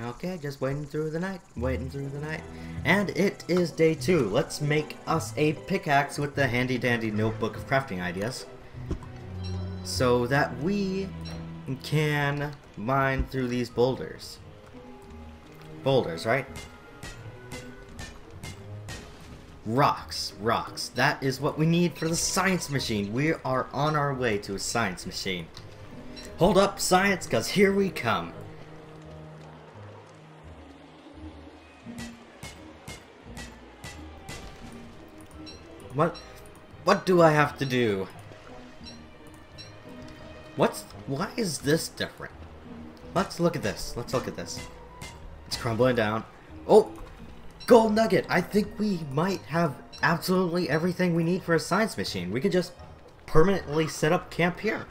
Okay, just waiting through the night, waiting through the night. And it is day two. Let's make us a pickaxe with the handy dandy notebook of crafting ideas. So that we can mine through these boulders. Boulders, right? Rocks, rocks. That is what we need for the science machine. We are on our way to a science machine. Hold up, science, because here we come. What? What do I have to do? What's... Why is this different? Let's look at this. Let's look at this. It's crumbling down. Oh! Gold nugget! I think we might have absolutely everything we need for a science machine. We could just permanently set up camp here.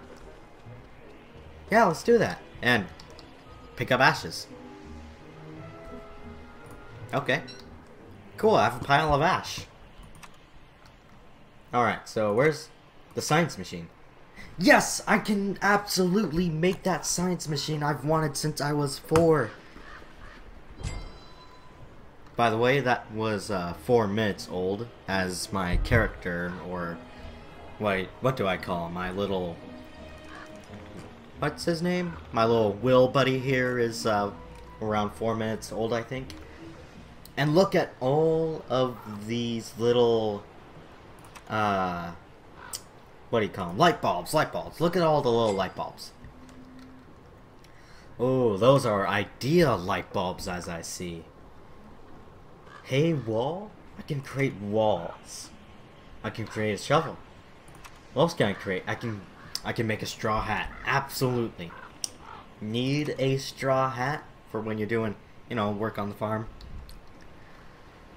Yeah, let's do that. And pick up ashes. Okay. Cool, I have a pile of ash. Alright, so where's the science machine? Yes, I can absolutely make that science machine I've wanted since I was four. By the way, that was uh, four minutes old, as my character, or wait, what do I call him? My little, what's his name? My little Will buddy here is uh, around four minutes old, I think. And look at all of these little uh, what do you call them? Light bulbs, light bulbs. Look at all the little light bulbs. Oh, those are ideal light bulbs as I see. Hey, wall? I can create walls. I can create a shovel. What else can I create? I can I can make a straw hat. Absolutely. Need a straw hat for when you're doing, you know, work on the farm.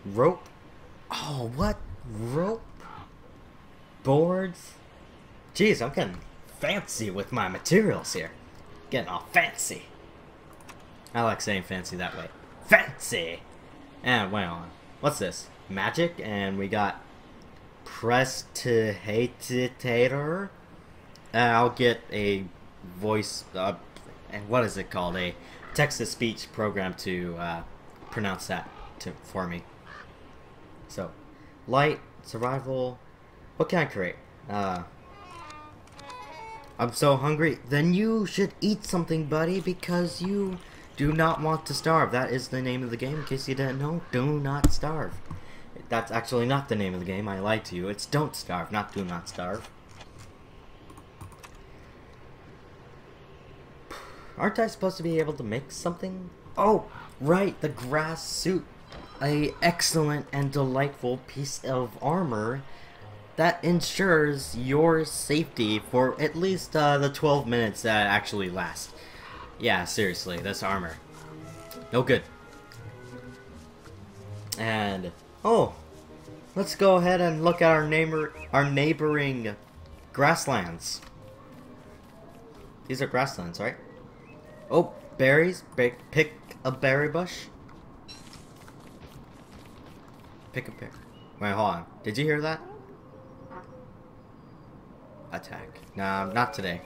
Rope. Oh, what? Rope? Boards. Jeez, I'm getting fancy with my materials here. Getting all fancy. I like saying fancy that way. Fancy! And, well, what's this? Magic, and we got Prestidigitator. Uh, I'll get a voice, uh, and what is it called? A text-to-speech program to uh, pronounce that to, for me. So, light, survival, what can I create? Uh, I'm so hungry. Then you should eat something, buddy, because you do not want to starve. That is the name of the game, in case you didn't know. Do not starve. That's actually not the name of the game. I lied to you. It's don't starve, not do not starve. Aren't I supposed to be able to make something? Oh, right, the grass suit. A excellent and delightful piece of armor that ensures your safety for at least uh, the 12 minutes that actually last. Yeah, seriously, this armor. No good. And, oh, let's go ahead and look at our neighbor, our neighboring grasslands. These are grasslands, right? Oh, berries. pick a berry bush. Pick a berry. Wait, hold on. Did you hear that? Attack. Nah, not today.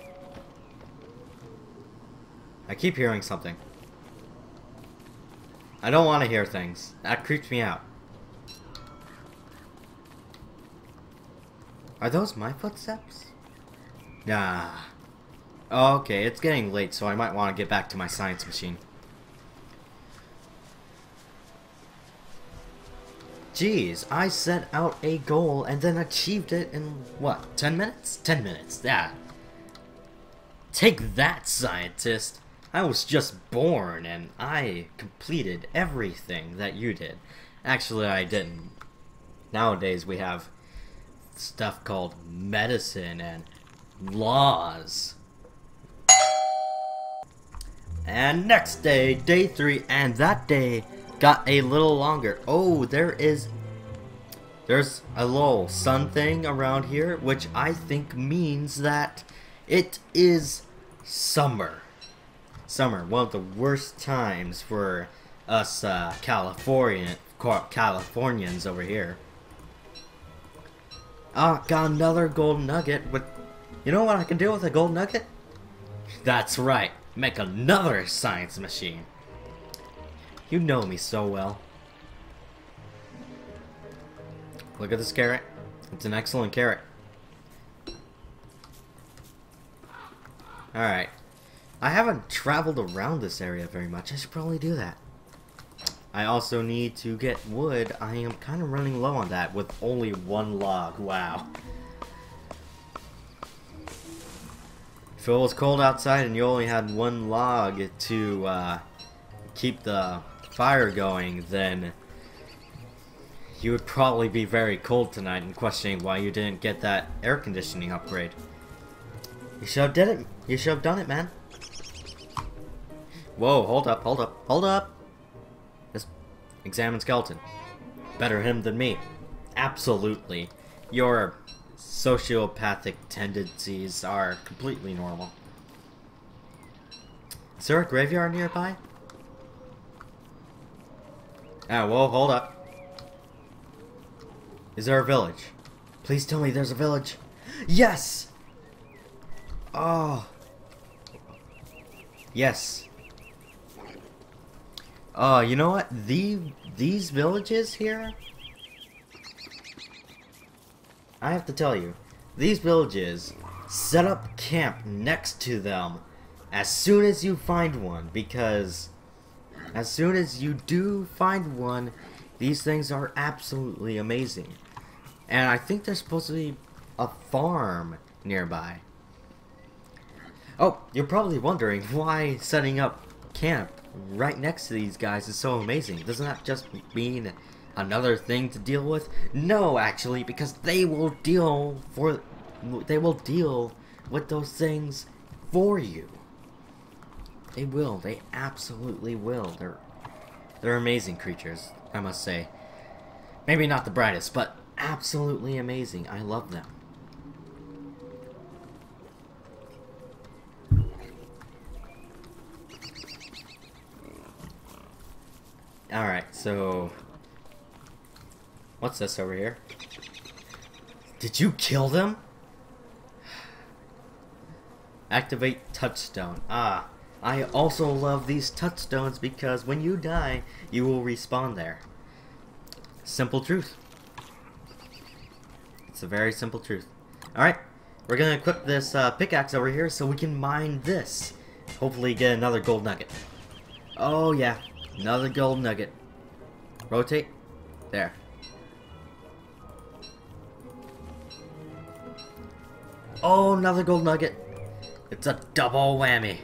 I keep hearing something. I don't want to hear things. That creeps me out. Are those my footsteps? Nah. okay, it's getting late, so I might want to get back to my science machine. Jeez, I set out a goal and then achieved it in, what, 10 minutes? 10 minutes, yeah. Take that, scientist! I was just born and I completed everything that you did. Actually, I didn't. Nowadays, we have stuff called medicine and laws. And next day, day three, and that day got a little longer. Oh, there is... There's a little sun thing around here, which I think means that it is summer. Summer, one of the worst times for us uh, Californian Californians over here. Ah, got another gold nugget. But you know what I can do with a gold nugget? That's right, make another science machine. You know me so well. Look at this carrot. It's an excellent carrot. Alright. I haven't traveled around this area very much. I should probably do that. I also need to get wood. I am kind of running low on that with only one log. Wow. If it was cold outside and you only had one log to uh, keep the fire going, then you would probably be very cold tonight and questioning why you didn't get that air conditioning upgrade. You should have did it. You should have done it, man. Whoa, hold up, hold up, hold up! Just examine skeleton. Better him than me. Absolutely. Your sociopathic tendencies are completely normal. Is there a graveyard nearby? Ah, whoa, hold up. Is there a village? Please tell me there's a village. Yes! Oh. Yes. Oh, you know what? The these villages here I have to tell you, these villages set up camp next to them as soon as you find one because as soon as you do find one, these things are absolutely amazing. And I think there's supposed to be a farm nearby. Oh, you're probably wondering why setting up camp right next to these guys is so amazing. Doesn't that just mean another thing to deal with? No, actually, because they will deal for they will deal with those things for you. They will. They absolutely will. They're they're amazing creatures, I must say. Maybe not the brightest, but absolutely amazing. I love them. Alright, so... What's this over here? Did you kill them? Activate touchstone. Ah, I also love these touchstones because when you die, you will respawn there. Simple truth. It's a very simple truth. Alright, we're gonna equip this uh, pickaxe over here so we can mine this. Hopefully get another gold nugget. Oh yeah, another gold nugget. Rotate. There. Oh, another gold nugget. It's a double whammy.